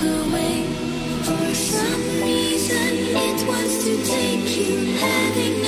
away. For some reason, it wants to take you having.